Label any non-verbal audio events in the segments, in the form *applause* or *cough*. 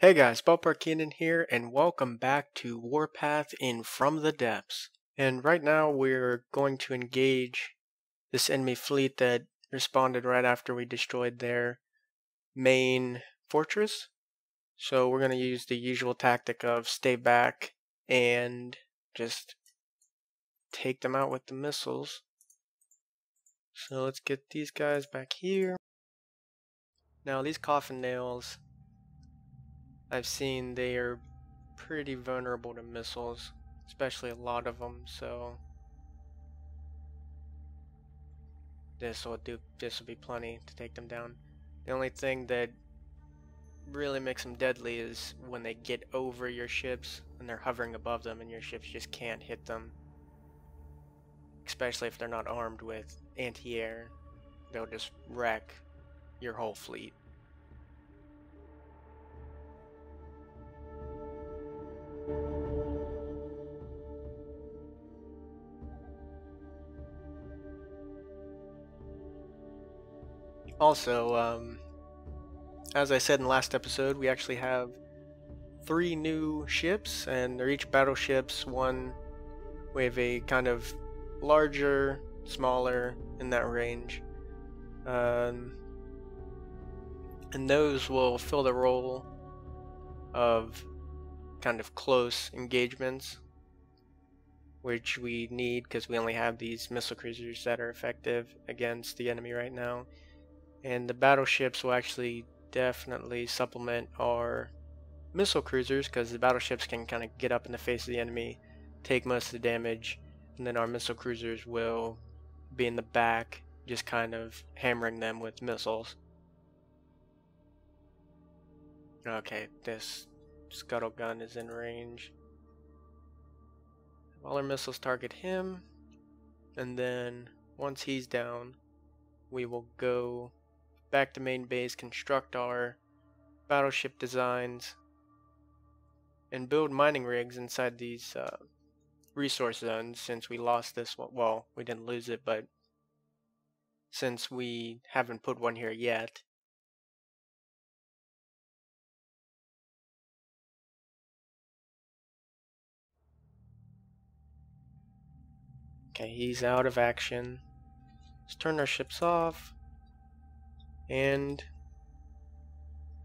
Hey guys, Ballpark Kenan here, and welcome back to Warpath in From the Depths. And right now we're going to engage this enemy fleet that responded right after we destroyed their main fortress. So we're going to use the usual tactic of stay back and just take them out with the missiles. So let's get these guys back here. Now these coffin nails I've seen they are pretty vulnerable to missiles, especially a lot of them, so this will do this will be plenty to take them down. The only thing that really makes them deadly is when they get over your ships and they're hovering above them and your ships just can't hit them. Especially if they're not armed with anti-air, they'll just wreck your whole fleet. Also, um, as I said in the last episode, we actually have three new ships, and they're each battleships. One, we have a kind of larger, smaller in that range. Um, and those will fill the role of kind of close engagements, which we need because we only have these missile cruisers that are effective against the enemy right now. And the battleships will actually definitely supplement our missile cruisers because the battleships can kind of get up in the face of the enemy, take most of the damage, and then our missile cruisers will be in the back, just kind of hammering them with missiles. Okay, this scuttle gun is in range. All our missiles target him, and then once he's down, we will go back to main base, construct our battleship designs, and build mining rigs inside these uh, resource zones since we lost this one. Well, we didn't lose it, but since we haven't put one here yet. Okay, he's out of action. Let's turn our ships off. And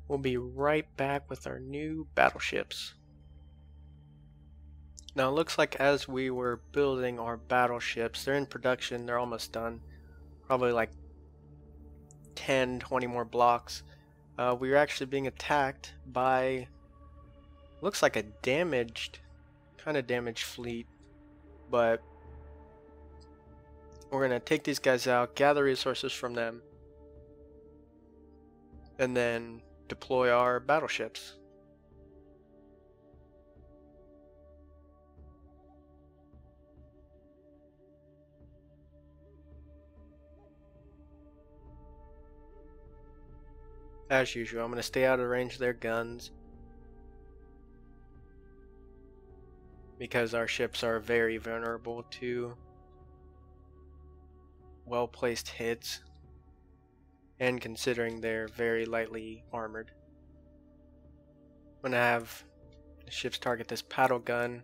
we'll be right back with our new battleships. Now it looks like as we were building our battleships, they're in production, they're almost done. Probably like 10, 20 more blocks. Uh, we were actually being attacked by, looks like a damaged, kind of damaged fleet. But we're going to take these guys out, gather resources from them, and then deploy our battleships. As usual, I'm going to stay out of range of their guns. Because our ships are very vulnerable to well-placed hits and considering they're very lightly armored. I'm gonna have the ships target this paddle gun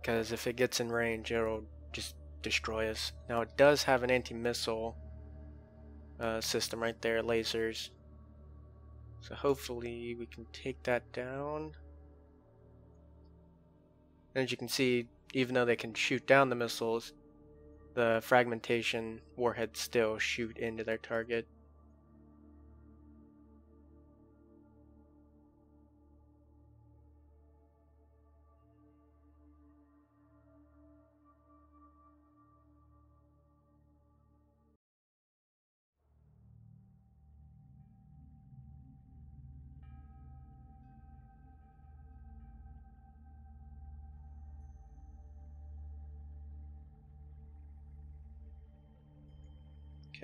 because if it gets in range it'll just destroy us. Now it does have an anti-missile uh, system right there, lasers. So hopefully we can take that down. And as you can see, even though they can shoot down the missiles, the fragmentation warheads still shoot into their target.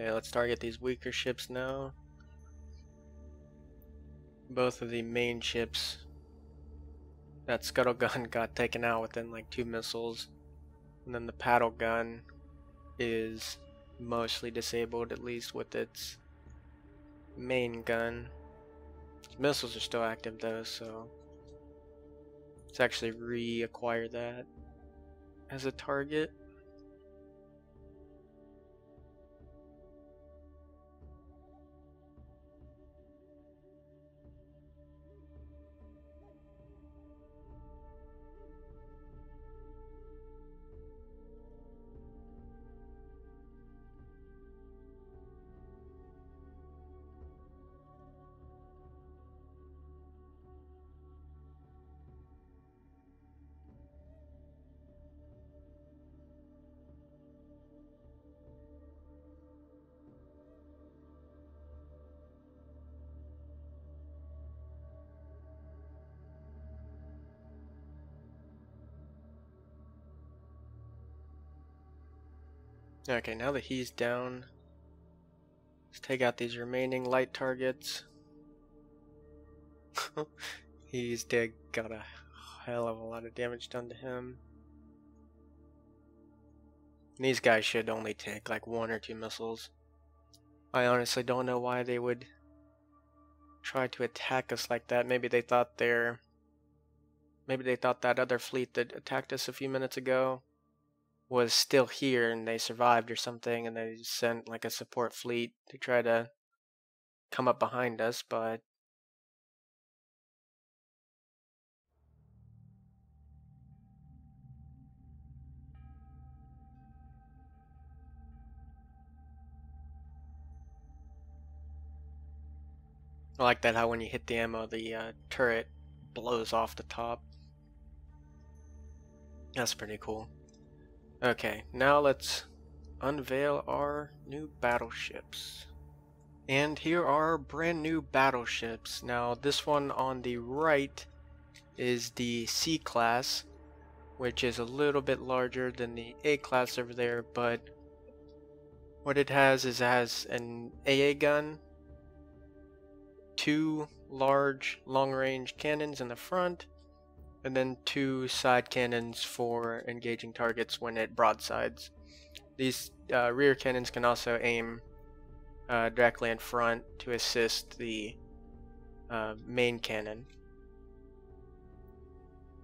Okay, let's target these weaker ships now. Both of the main ships. That scuttle gun *laughs* got taken out within like two missiles. And then the paddle gun is mostly disabled, at least with its main gun. Missiles are still active though, so let's actually reacquire that as a target. Okay, now that he's down, let's take out these remaining light targets. *laughs* he's dead, got a hell of a lot of damage done to him. And these guys should only take like one or two missiles. I honestly don't know why they would try to attack us like that. Maybe they thought they're... Maybe they thought that other fleet that attacked us a few minutes ago was still here and they survived or something and they sent like a support fleet to try to come up behind us, but I like that how when you hit the ammo, the uh, turret blows off the top. That's pretty cool. Okay, now let's unveil our new battleships. And here are brand new battleships. Now this one on the right is the C class, which is a little bit larger than the A class over there, but what it has is it has an AA gun, two large long-range cannons in the front, and then two side cannons for engaging targets when it broadsides. These uh, rear cannons can also aim uh, directly in front to assist the uh, main cannon.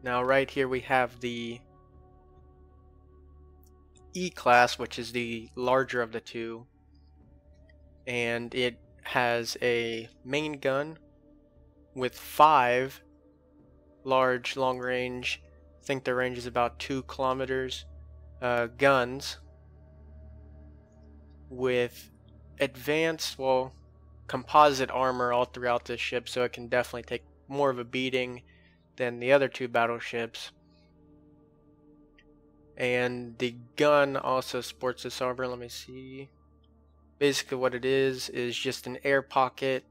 Now right here we have the E-class, which is the larger of the two, and it has a main gun with five large, long range, I think the range is about two kilometers, uh, guns with advanced, well, composite armor all throughout this ship, so it can definitely take more of a beating than the other two battleships. And the gun also sports this armor. Let me see. Basically, what it is is just an air pocket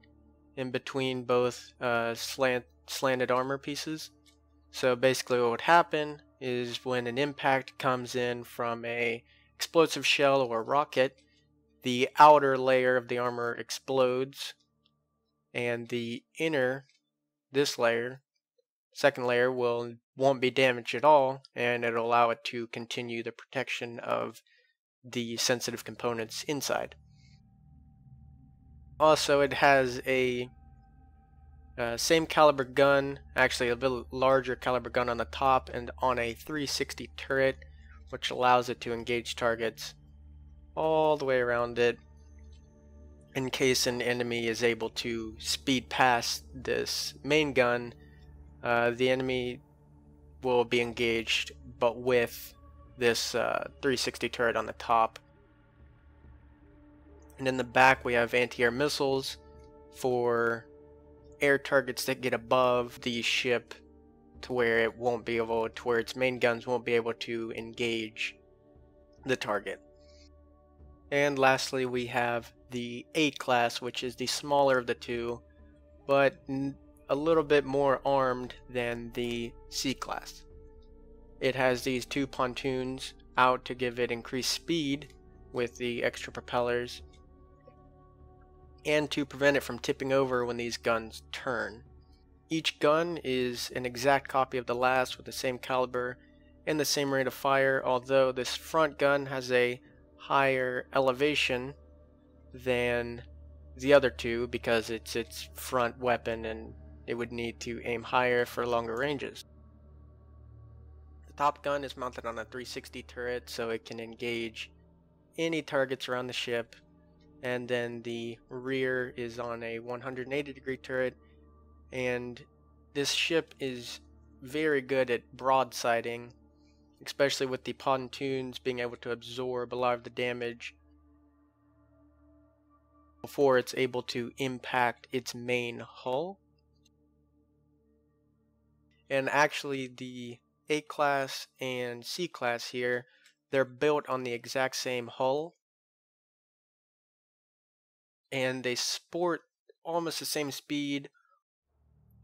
in between both uh, slant slanted armor pieces. So basically what would happen is when an impact comes in from a explosive shell or a rocket, the outer layer of the armor explodes and the inner, this layer, second layer will won't be damaged at all and it'll allow it to continue the protection of the sensitive components inside. Also, it has a uh, same caliber gun, actually a bit larger caliber gun on the top and on a 360 turret, which allows it to engage targets all the way around it in case an enemy is able to speed past this main gun. Uh, the enemy will be engaged but with this uh, 360 turret on the top. And in the back we have anti-air missiles for air targets that get above the ship to where it won't be able to where its main guns won't be able to engage the target. And lastly we have the A class which is the smaller of the two but a little bit more armed than the C class. It has these two pontoons out to give it increased speed with the extra propellers and to prevent it from tipping over when these guns turn. Each gun is an exact copy of the last with the same caliber and the same rate of fire, although this front gun has a higher elevation than the other two because it's its front weapon and it would need to aim higher for longer ranges. The top gun is mounted on a 360 turret so it can engage any targets around the ship and then the rear is on a 180 degree turret and this ship is very good at broadsiding especially with the pontoons being able to absorb a lot of the damage before it's able to impact its main hull. And actually the A class and C class here, they're built on the exact same hull. And they sport almost the same speed,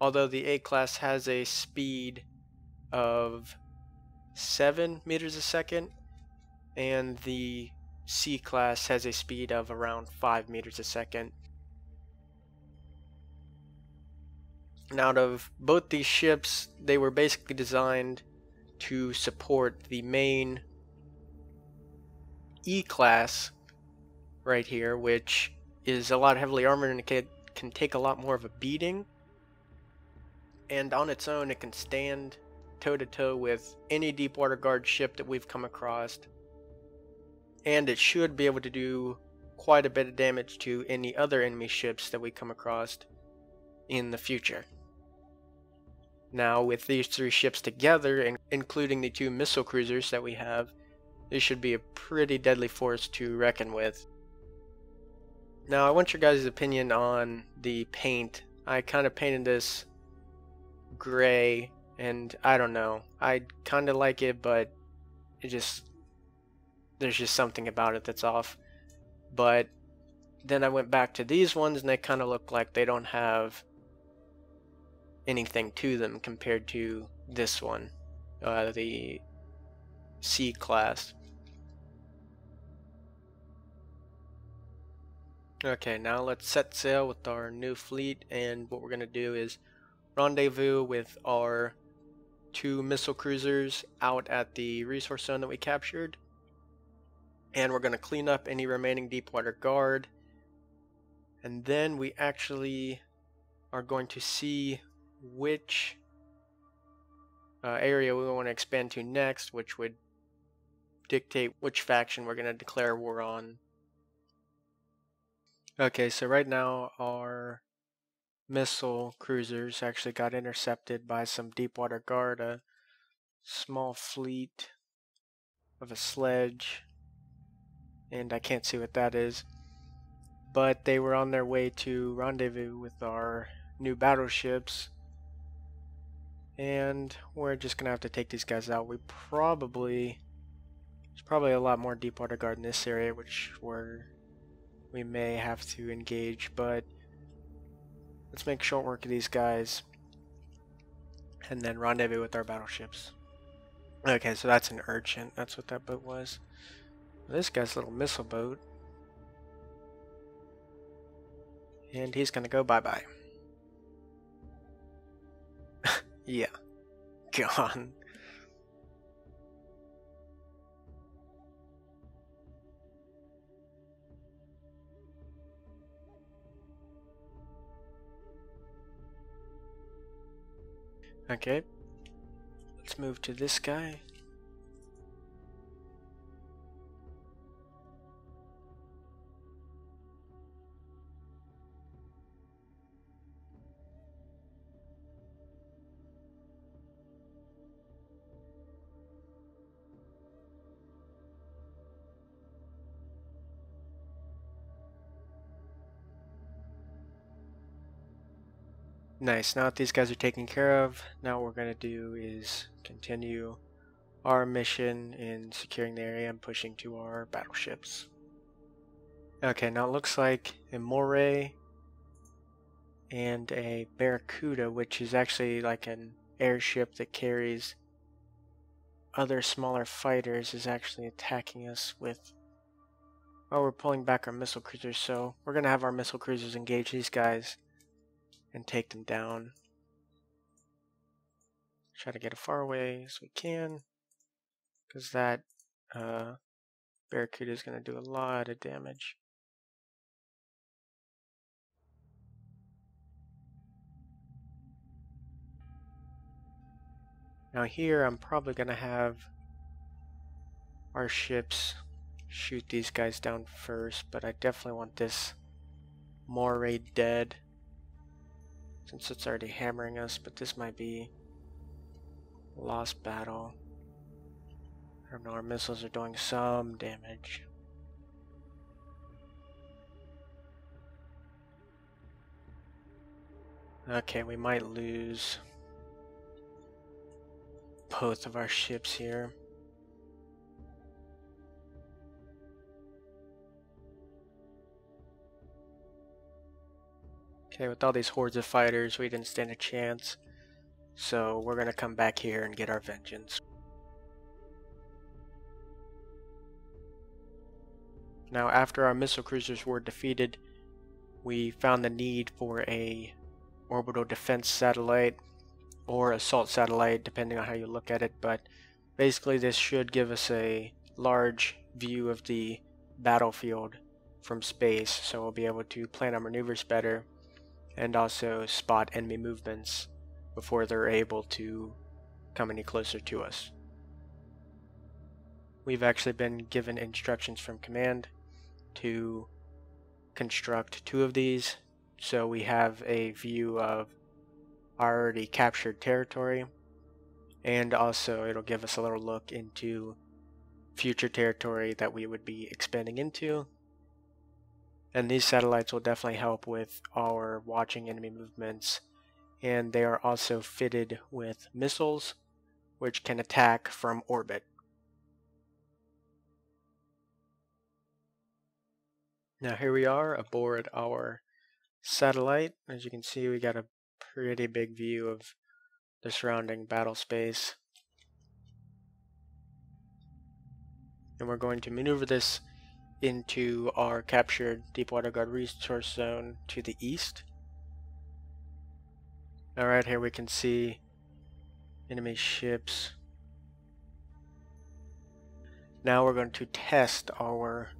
although the A class has a speed of 7 meters a second and the C class has a speed of around 5 meters a second. And out of both these ships, they were basically designed to support the main E class right here, which is a lot heavily armored and can, can take a lot more of a beating. And on its own, it can stand toe to toe with any Deepwater Guard ship that we've come across and it should be able to do quite a bit of damage to any other enemy ships that we come across in the future. Now with these three ships together, and including the two missile cruisers that we have, this should be a pretty deadly force to reckon with. Now I want your guys' opinion on the paint. I kind of painted this gray, and I don't know. I kind of like it, but it just there's just something about it that's off. But then I went back to these ones and they kind of look like they don't have anything to them compared to this one, uh, the C class. Okay, now let's set sail with our new fleet and what we're going to do is rendezvous with our two missile cruisers out at the resource zone that we captured and we're going to clean up any remaining Deepwater Guard. And then we actually are going to see which uh, area we want to expand to next, which would dictate which faction we're going to declare war on. Okay, so right now our missile cruisers actually got intercepted by some Deepwater Guard, a small fleet of a sledge and I can't see what that is. But they were on their way to rendezvous with our new battleships. And we're just gonna have to take these guys out. We probably there's probably a lot more Deepwater Guard in this area, which we're we may have to engage, but let's make short work of these guys and then rendezvous with our battleships. Okay, so that's an urchin. That's what that boat was. This guy's little missile boat. And he's gonna go bye-bye. *laughs* yeah. *laughs* Gone. Okay. Let's move to this guy. Nice, now that these guys are taken care of, now what we're going to do is continue our mission in securing the area and pushing to our battleships. Okay, now it looks like a Moray and a Barracuda, which is actually like an airship that carries other smaller fighters, is actually attacking us with... Oh, we're pulling back our missile cruisers, so we're going to have our missile cruisers engage these guys and take them down. Try to get as far away as we can, because that uh, barracuda is going to do a lot of damage. Now here I'm probably going to have our ships shoot these guys down first, but I definitely want this Moray dead since it's already hammering us, but this might be lost battle. I don't know, our missiles are doing some damage. Okay, we might lose both of our ships here. Okay, with all these hordes of fighters, we didn't stand a chance. So we're to come back here and get our vengeance. Now, after our missile cruisers were defeated, we found the need for a orbital defense satellite or assault satellite, depending on how you look at it. But basically, this should give us a large view of the battlefield from space, so we'll be able to plan our maneuvers better and also spot enemy movements before they're able to come any closer to us. We've actually been given instructions from command to construct two of these so we have a view of already captured territory and also it'll give us a little look into future territory that we would be expanding into and these satellites will definitely help with our watching enemy movements. And they are also fitted with missiles, which can attack from orbit. Now here we are aboard our satellite. As you can see, we got a pretty big view of the surrounding battle space. And we're going to maneuver this into our captured Deepwater Guard resource zone to the east. Alright, here we can see enemy ships. Now we're going to test our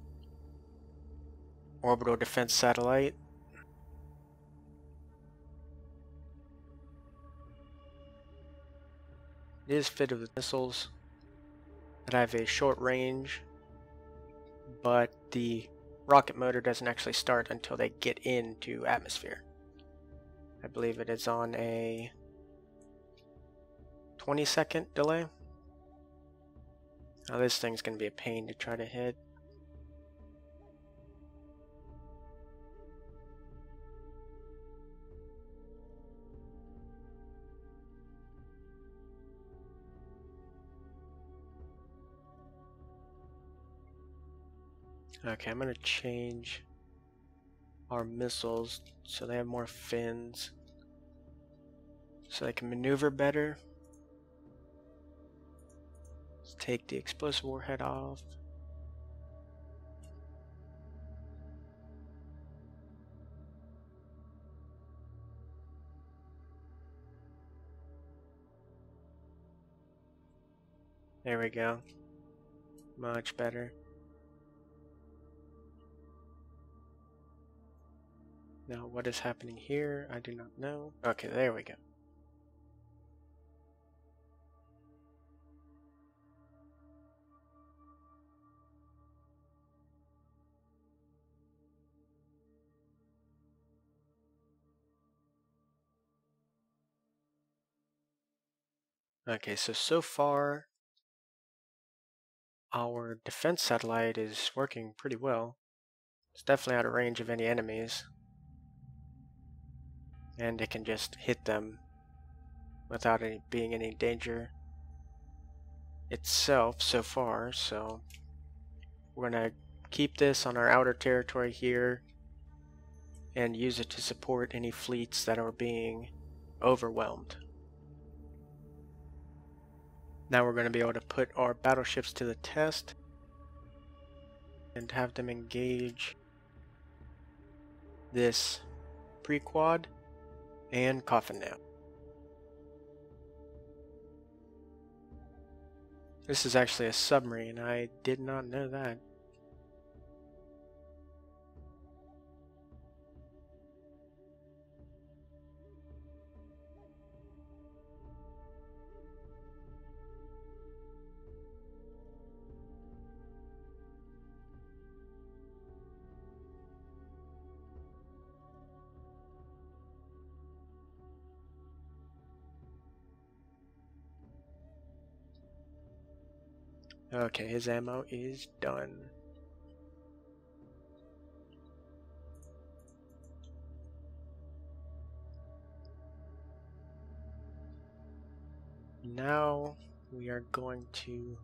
orbital defense satellite. It is fitted with missiles that have a short range but the rocket motor doesn't actually start until they get into atmosphere. I believe it is on a 20 second delay. Now this thing's going to be a pain to try to hit. Okay, I'm gonna change our missiles so they have more fins so they can maneuver better. Let's take the explosive warhead off. There we go. Much better. Now, what is happening here? I do not know. Okay, there we go. Okay, so so far our defense satellite is working pretty well. It's definitely out of range of any enemies and it can just hit them without any being any danger itself so far so we're gonna keep this on our outer territory here and use it to support any fleets that are being overwhelmed. Now we're going to be able to put our battleships to the test and have them engage this pre-quad and coffin nail. This is actually a submarine. I did not know that. Okay, his ammo is done. Now we are going to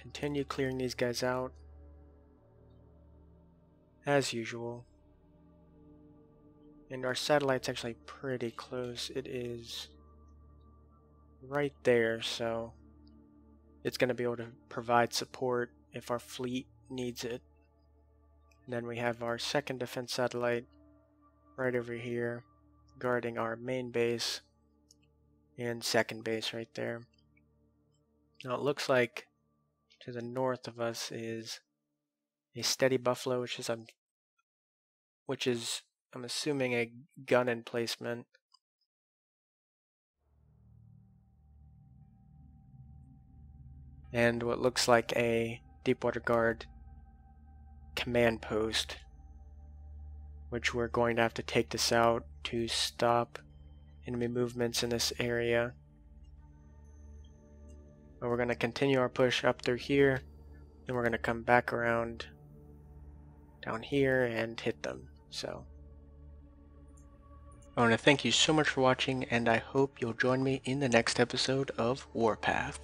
continue clearing these guys out as usual. And our satellite's actually pretty close. It is right there, so it's going to be able to provide support if our fleet needs it. And then we have our second defense satellite right over here guarding our main base and second base right there. Now it looks like to the north of us is a steady buffalo, which is a which is I'm assuming a gun emplacement. And what looks like a Deepwater Guard command post, which we're going to have to take this out to stop enemy movements in this area. But we're going to continue our push up through here, then we're going to come back around down here and hit them. So, I want to thank you so much for watching, and I hope you'll join me in the next episode of Warpath.